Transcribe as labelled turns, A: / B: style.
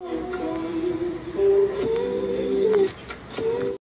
A: Oh, okay.